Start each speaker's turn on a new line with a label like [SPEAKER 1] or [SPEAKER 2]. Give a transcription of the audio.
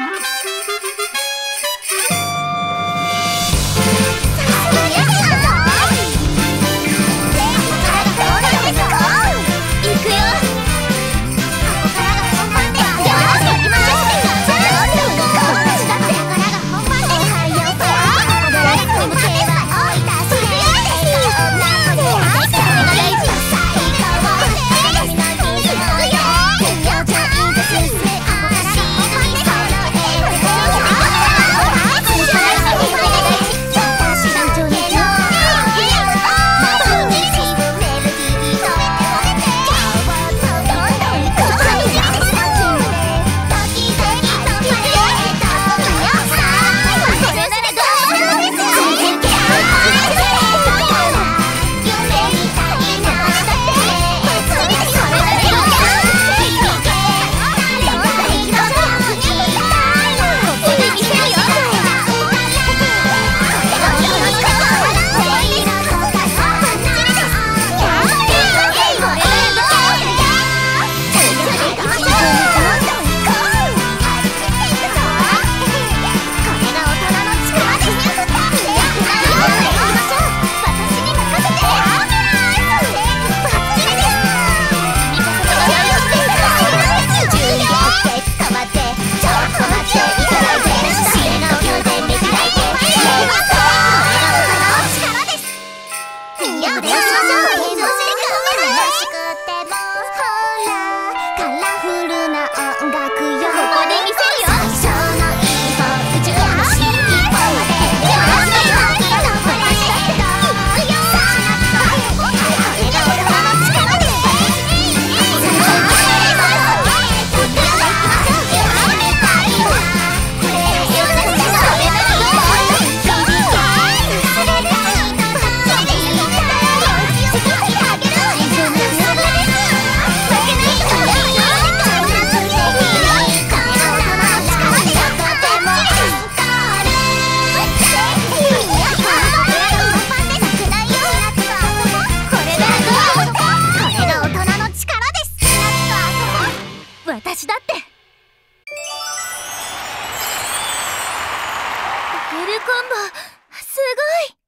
[SPEAKER 1] Huh?
[SPEAKER 2] 私だって。ベルコンボすごい。